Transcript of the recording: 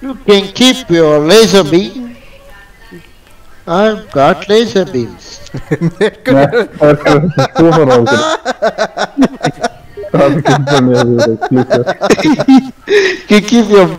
You can keep your laser beam. I've got laser beams. you keep your